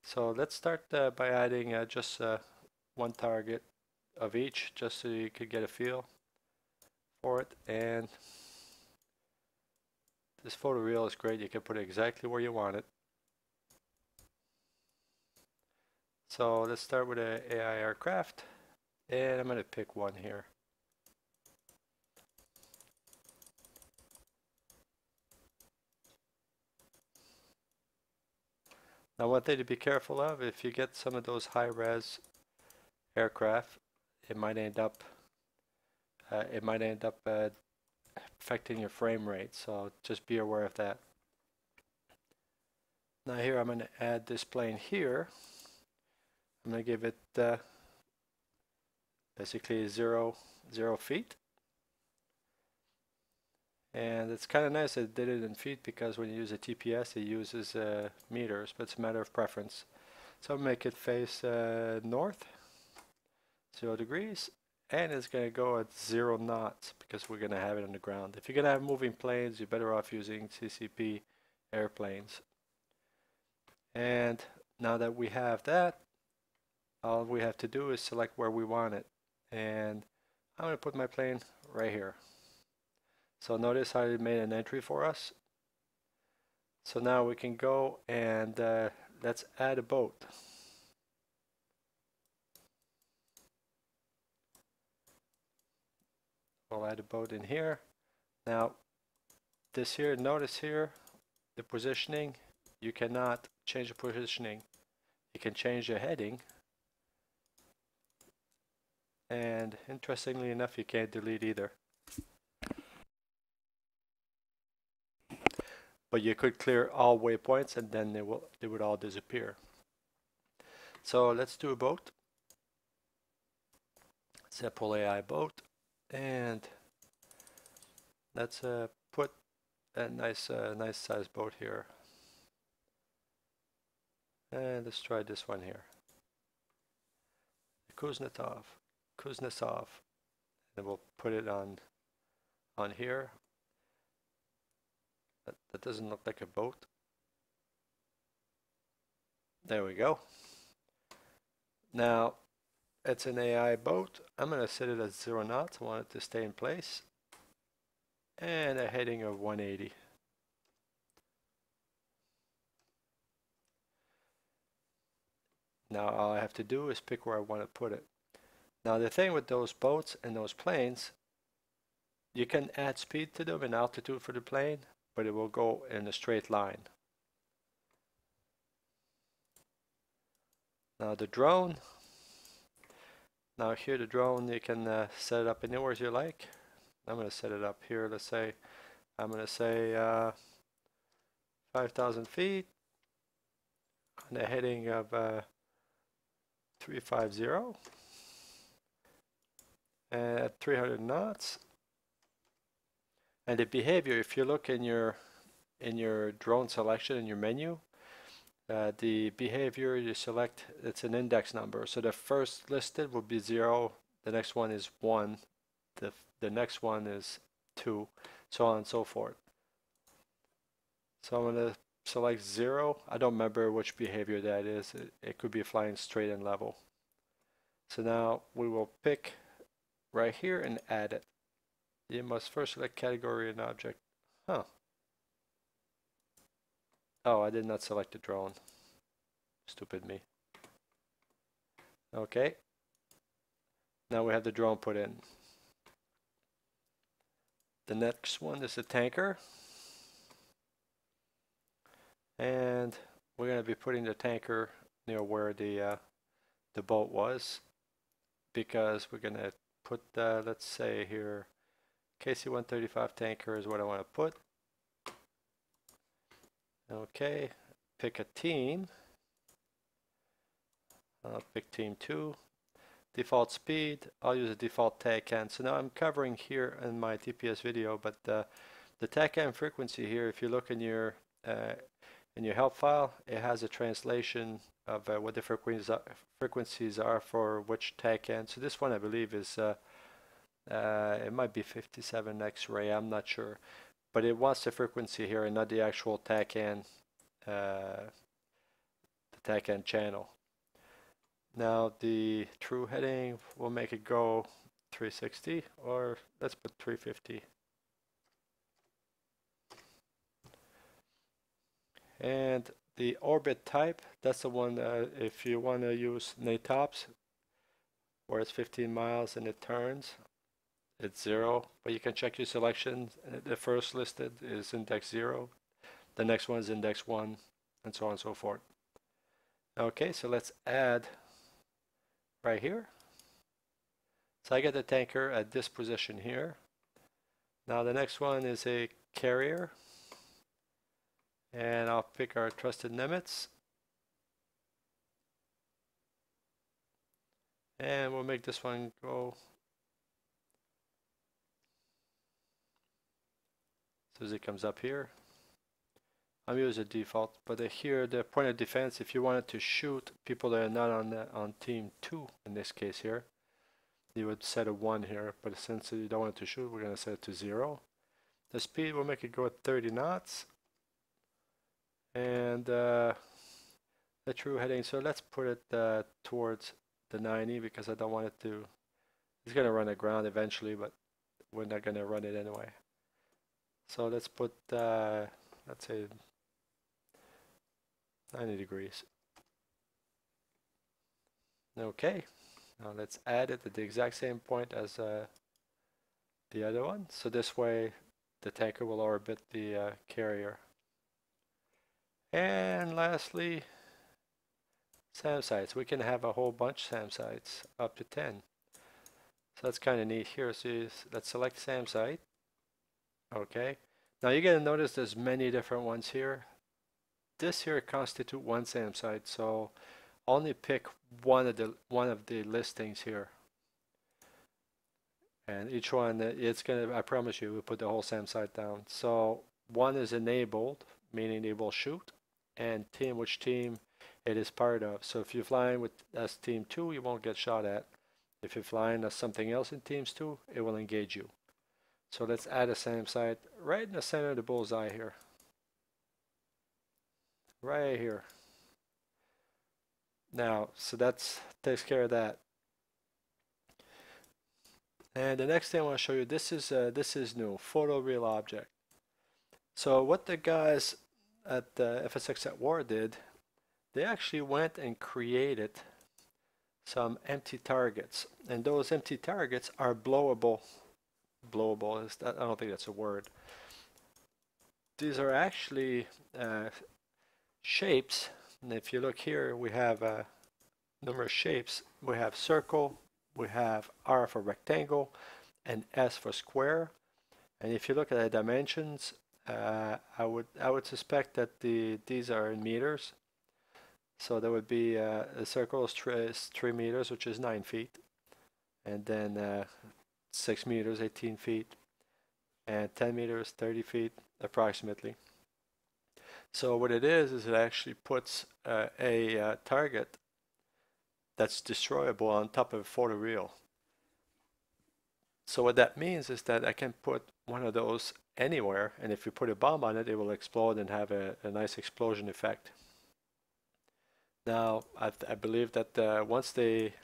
Speaker 1: So let's start uh, by adding uh, just uh, one target of each just so you could get a feel for it and this photo real is great. You can put it exactly where you want it. So let's start with an AI aircraft. And I'm going to pick one here. Now one thing to be careful of, if you get some of those high-res aircraft, it might end up uh, it might end up uh, affecting your frame rate, so just be aware of that. Now here I'm going to add this plane here. I'm going to give it uh, basically zero zero feet and it's kind of nice that it did it in feet because when you use a TPS it uses uh, meters but it's a matter of preference so make it face uh, north zero degrees and it's going to go at zero knots because we're going to have it on the ground if you're going to have moving planes you're better off using CCP airplanes and now that we have that all we have to do is select where we want it and I'm going to put my plane right here. So notice how it made an entry for us. So now we can go and uh, let's add a boat. We'll add a boat in here. Now this here, notice here, the positioning, you cannot change the positioning. You can change the heading, and interestingly enough you can't delete either. But you could clear all waypoints and then they will they would all disappear. So let's do a boat. Simple AI boat and let's uh, put a nice uh, nice size boat here. And let's try this one here. Kuznetsov, Kuznetsov, and we'll put it on on here. That, that doesn't look like a boat. There we go. Now, it's an AI boat. I'm going to set it at zero knots. I want it to stay in place. And a heading of 180. Now all I have to do is pick where I want to put it. Now the thing with those boats and those planes, you can add speed to them and altitude for the plane, but it will go in a straight line. Now the drone, now here the drone, you can uh, set it up anywhere as you like. I'm going to set it up here, let's say, I'm going to say uh, 5,000 feet on a heading of uh, 350 at 300 knots. And the behavior, if you look in your in your drone selection in your menu, uh, the behavior you select, it's an index number. So the first listed will be zero, the next one is one, the, the next one is two, so on and so forth. So I'm going to select zero. I don't remember which behavior that is. It, it could be flying straight and level. So now we will pick right here and add it. You must first select category and object. Huh. Oh, I did not select the drone. Stupid me. Okay. Now we have the drone put in. The next one is the tanker. And we're going to be putting the tanker near where the uh, the boat was because we're going to put, let's say here, KC-135 tanker is what I want to put. Okay, pick a team. I'll pick team 2. Default speed, I'll use a default TACAN. So now I'm covering here in my TPS video, but uh, the TACAN frequency here, if you look in your uh, in your help file, it has a translation of uh, what the frequencies are, frequencies are for which TACAN. So this one I believe is, uh, uh, it might be 57 X-ray, I'm not sure. But it wants the frequency here and not the actual TACAN, uh, the TACAN channel. Now the true heading, will make it go 360 or let's put 350. And the orbit type, that's the one uh, if you want to use NATOPS, where it's 15 miles and it turns, it's zero, but you can check your selection. The first listed is index zero, the next one is index one, and so on and so forth. Okay, so let's add right here. So I get the tanker at this position here. Now the next one is a carrier and I'll pick our trusted Nimitz and we'll make this one go so it comes up here I'm using default but here the point of defense if you wanted to shoot people that are not on the, on team 2 in this case here you would set a 1 here but since you don't want to shoot we're going to set it to 0 the speed will make it go at 30 knots and uh, the true heading. So let's put it uh, towards the 90 because I don't want it to. It's going to run aground eventually, but we're not going to run it anyway. So let's put, uh, let's say, 90 degrees. Okay, now let's add it at the exact same point as uh, the other one. So this way the tanker will orbit the uh, carrier. And lastly, SAM sites. We can have a whole bunch of SAM sites, up to 10. So that's kind of neat here. So let's select SAM site. Okay. Now you're going to notice there's many different ones here. This here constitute one SAM site. So only pick one of the one of the listings here. And each one, it's going to, I promise you, we put the whole SAM site down. So one is enabled, meaning they will shoot, and team, which team it is part of. So if you're flying with as team 2, you won't get shot at. If you're flying as something else in teams 2, it will engage you. So let's add a SAM site right in the center of the bullseye here. Right here. Now, so that's takes care of that. And the next thing I want to show you, this is uh, this is new, photo real object. So what the guys at the FSX at War did, they actually went and created some empty targets, and those empty targets are blowable. Blowable is? I don't think that's a word. These are actually uh, shapes, and if you look here, we have uh, numerous shapes. We have circle, we have R for rectangle and S for square. And if you look at the dimensions, uh, I would I would suspect that the these are in meters. So there would be uh, a circle is three, is three, meters, which is nine feet, and then uh, six meters, 18 feet, and 10 meters, 30 feet approximately. So what it is is it actually puts uh, a uh, target that's destroyable on top of a photo real. So what that means is that I can put one of those anywhere and if you put a bomb on it it will explode and have a, a nice explosion effect. Now I, I believe that uh, once they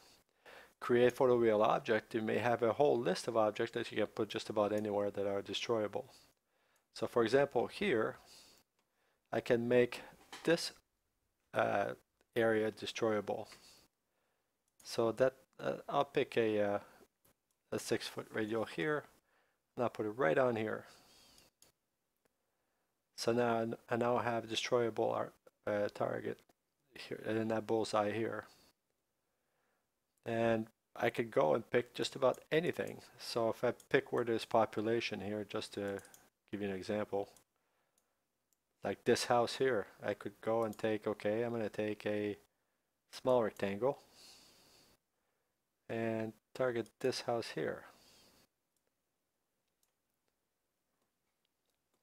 Speaker 1: create photo real object you may have a whole list of objects that you can put just about anywhere that are destroyable. So for example here I can make this uh, area destroyable. So that uh, I'll pick a, uh, a six foot radial here and I'll put it right on here. So now I now have destroyable uh, target here in that bullseye here. And I could go and pick just about anything. So if I pick where there's population here, just to give you an example, like this house here, I could go and take, okay, I'm going to take a small rectangle and target this house here.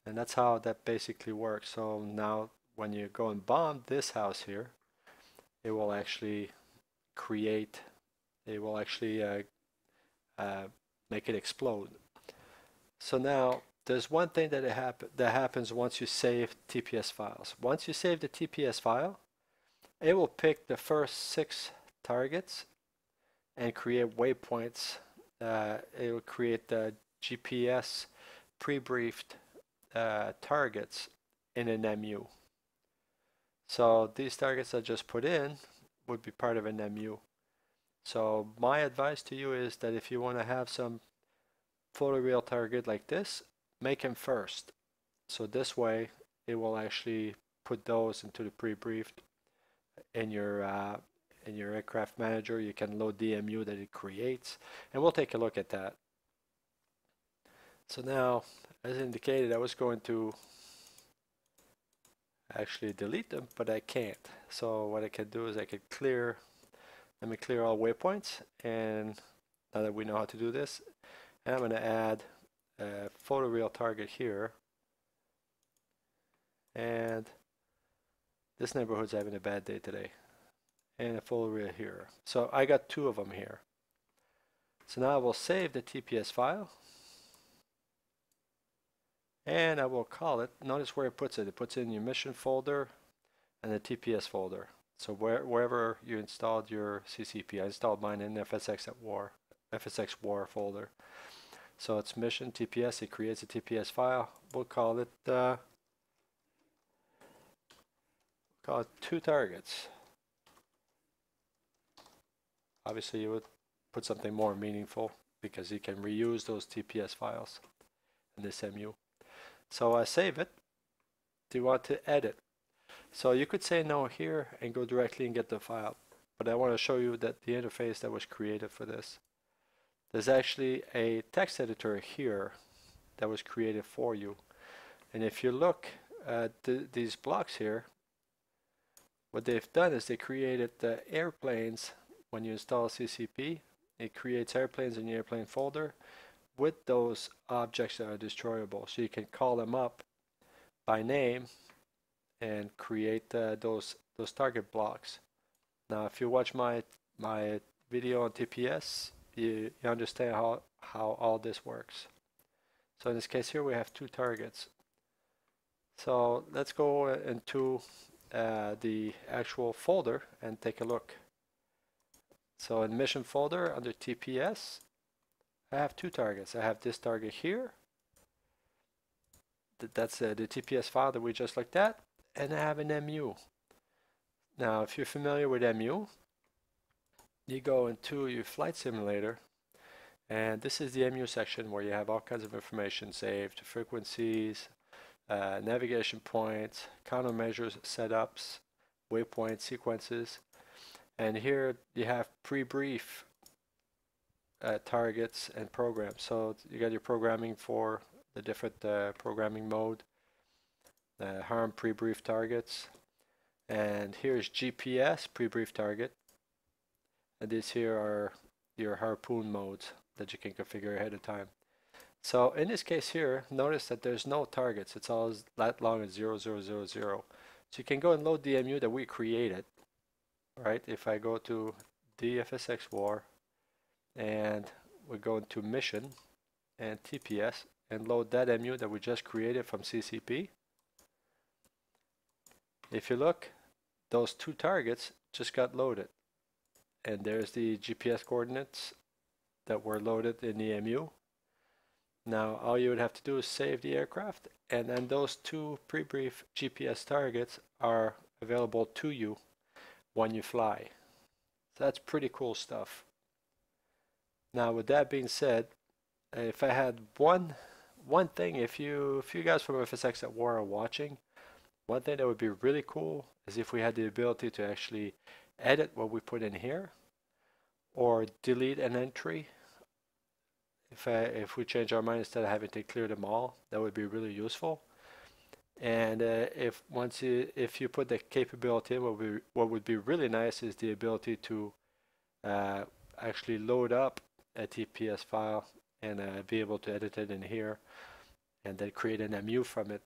Speaker 1: And that's how that basically works. So now when you go and bomb this house here, it will actually create, it will actually uh, uh, make it explode. So now there's one thing that, hap that happens once you save TPS files. Once you save the TPS file, it will pick the first six targets and create waypoints. Uh, it will create the GPS pre-briefed uh, targets in an MU. So these targets I just put in would be part of an MU. So my advice to you is that if you want to have some photoreal target like this, make them first. So this way it will actually put those into the pre-briefed in your uh, in your aircraft manager. You can load DMU that it creates, and we'll take a look at that. So now, as indicated, I was going to actually delete them, but I can't. So what I can do is I can clear, let me clear all waypoints, and now that we know how to do this, I'm going to add a photo real target here, and this neighborhood's having a bad day today and a array here. So I got two of them here. So now I will save the TPS file and I will call it, notice where it puts it, it puts it in your mission folder and the TPS folder. So where, wherever you installed your CCP, I installed mine in FSX at War, FSX War folder. So it's mission TPS, it creates a TPS file. We'll call it, uh, call it two targets obviously you would put something more meaningful because you can reuse those TPS files in this MU. So I save it. Do you want to edit? So you could say no here and go directly and get the file. But I want to show you that the interface that was created for this. there's actually a text editor here that was created for you. And if you look at the, these blocks here, what they've done is they created the airplanes when you install CCP. It creates airplanes in the airplane folder with those objects that are destroyable. So you can call them up by name and create uh, those those target blocks. Now, if you watch my my video on TPS, you, you understand how how all this works. So in this case here, we have two targets. So let's go into uh, the actual folder and take a look. So in mission folder under TPS, I have two targets. I have this target here. That's uh, the TPS file that we just looked at. And I have an MU. Now, if you're familiar with MU, you go into your flight simulator and this is the MU section where you have all kinds of information saved, frequencies, uh, navigation points, countermeasures, setups, waypoint sequences. And here you have pre-brief uh, targets and programs. So you got your programming for the different uh, programming mode, harm pre-brief targets, and here's GPS pre-brief target, and these here are your harpoon modes that you can configure ahead of time. So in this case here, notice that there's no targets. It's all that long as 0000. So you can go and load the MU that we created. Right? If I go to DFSX War and we go into mission and TPS and load that MU that we just created from CCP. If you look, those two targets just got loaded. And there's the GPS coordinates that were loaded in the MU. Now all you would have to do is save the aircraft and then those two pre-brief GPS targets are available to you when you fly. So that's pretty cool stuff. Now with that being said, if I had one one thing, if you if you guys from FSX at War are watching, one thing that would be really cool is if we had the ability to actually edit what we put in here or delete an entry. If I, if we change our mind instead of having to clear them all that would be really useful. And uh, if once you if you put the capability in what, we, what would be really nice is the ability to uh, actually load up a TPS file and uh, be able to edit it in here and then create an MU from it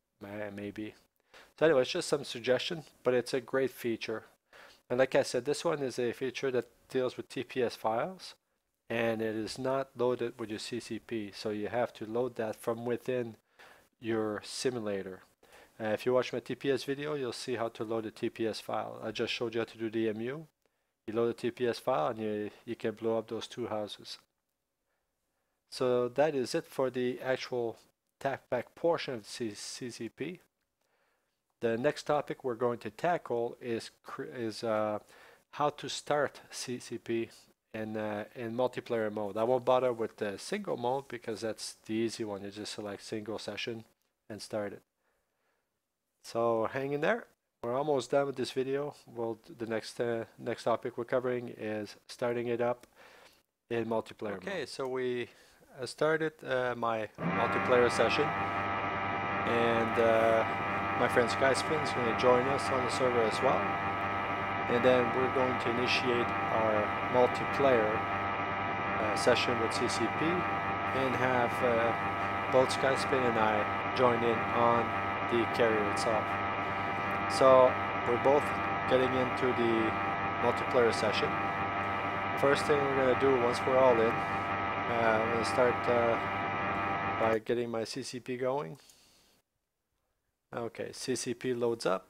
Speaker 1: maybe so anyway it's just some suggestion but it's a great feature. And like I said this one is a feature that deals with TPS files and it is not loaded with your CCP so you have to load that from within your simulator. Uh, if you watch my TPS video you'll see how to load a TPS file. I just showed you how to do the you load a TPS file and you, you can blow up those two houses. So that is it for the actual TacPack portion of CCP the next topic we're going to tackle is is uh, how to start CCP in, uh, in multiplayer mode. I won't bother with the single mode because that's the easy one. You just select single session and start it. So hang in there. We're almost done with this video. Well, the next uh, next topic we're covering is starting it up in multiplayer mode. okay, mode. so we uh, started uh, my multiplayer session and uh, my friend Skyspin is going to join us on the server as well and then we're going to initiate our multiplayer uh, session with CCP and have uh, both Skyspin and I join in on the carrier itself. So we're both getting into the multiplayer session. First thing we're going to do once we're all in, uh, I'm going to start uh, by getting my CCP going. Okay, CCP loads up.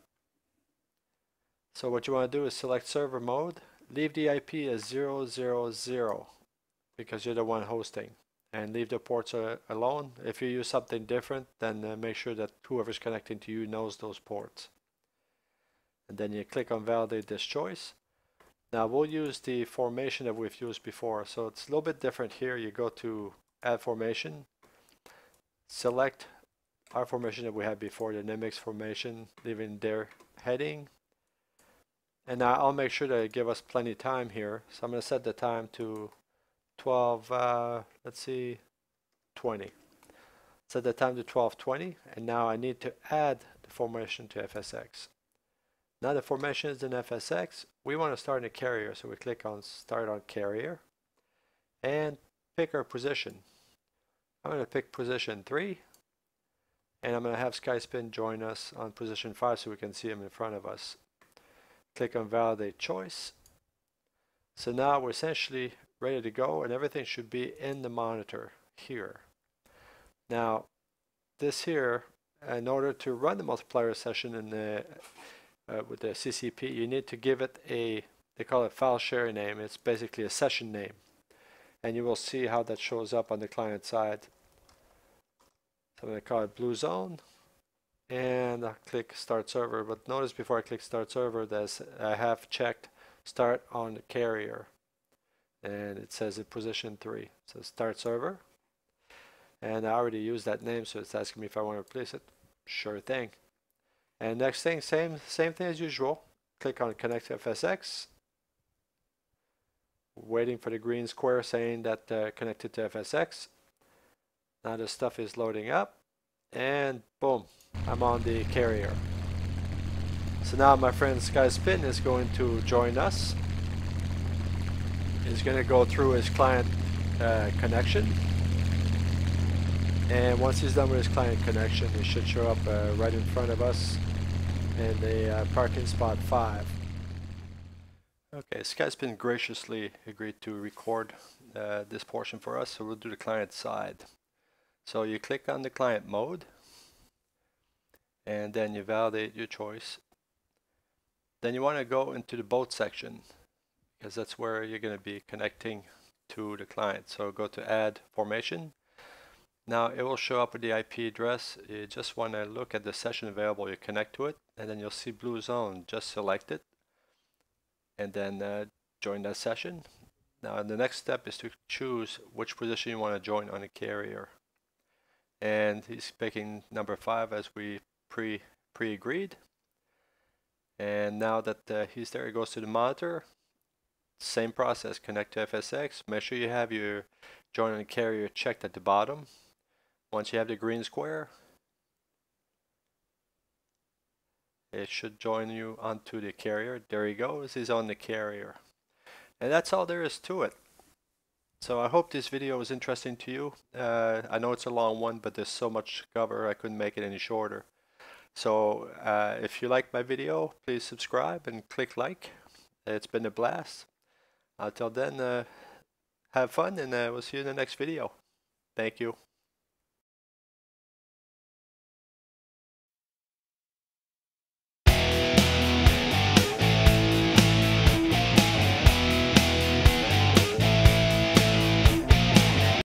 Speaker 1: So what you want to do is select server mode, leave the IP as 000 because you're the one hosting and leave the ports uh, alone. If you use something different, then uh, make sure that whoever's connecting to you knows those ports. And then you click on validate this choice. Now we'll use the formation that we've used before. So it's a little bit different here. You go to add formation, select our formation that we had before, the Nimitz formation, leaving their heading, and now I'll make sure to give us plenty of time here. So I'm going to set the time to 12, uh, let's see, 20. Set the time to 1220 and now I need to add the formation to FSX. Now the formation is in FSX. We want to start in a carrier so we click on start on carrier and pick our position. I'm going to pick position 3 and I'm going to have Skyspin join us on position 5 so we can see him in front of us. Click on validate choice. So now we're essentially ready to go and everything should be in the monitor here. Now this here, in order to run the multiplayer session in the, uh, with the CCP, you need to give it a, they call it file share name. It's basically a session name. And you will see how that shows up on the client side. I'm going to call it Blue Zone and I'll click Start Server. But notice before I click Start Server, there's, I have checked Start on the carrier. And it says in position 3. So Start Server. And I already used that name, so it's asking me if I want to replace it. Sure thing. And next thing, same, same thing as usual. Click on Connect FSX. Waiting for the green square saying that uh, connected to FSX. Now the stuff is loading up and boom, I'm on the carrier. So now my friend Skyspin is going to join us. He's going to go through his client uh, connection. And once he's done with his client connection, he should show up uh, right in front of us in the uh, parking spot 5. Okay, Skyspin graciously agreed to record uh, this portion for us, so we'll do the client side. So you click on the client mode and then you validate your choice. Then you want to go into the boat section because that's where you're going to be connecting to the client. So go to add formation. Now it will show up with the IP address. You just want to look at the session available. You connect to it and then you'll see blue zone. Just select it and then uh, join that session. Now the next step is to choose which position you want to join on the carrier and he's picking number five as we pre pre-agreed. And now that uh, he's there he goes to the monitor. Same process connect to FSX make sure you have your join on carrier checked at the bottom. Once you have the green square it should join you onto the carrier. There he goes he's on the carrier. And that's all there is to it so I hope this video was interesting to you. Uh, I know it's a long one, but there's so much cover I couldn't make it any shorter. So uh, if you like my video, please subscribe and click like. It's been a blast. Until then, uh, have fun and uh, we'll see you in the next video. Thank you.